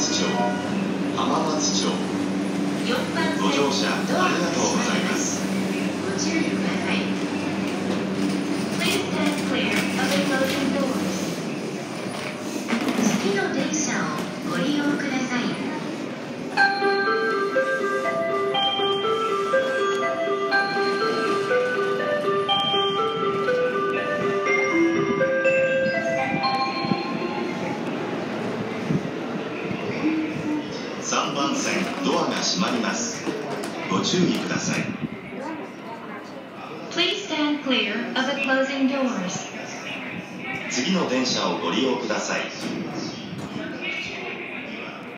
浜松町浜松町4番線ご乗車3番線ドアが閉まりますご注意ください Please stand clear of the closing doors 次の電車をご利用ください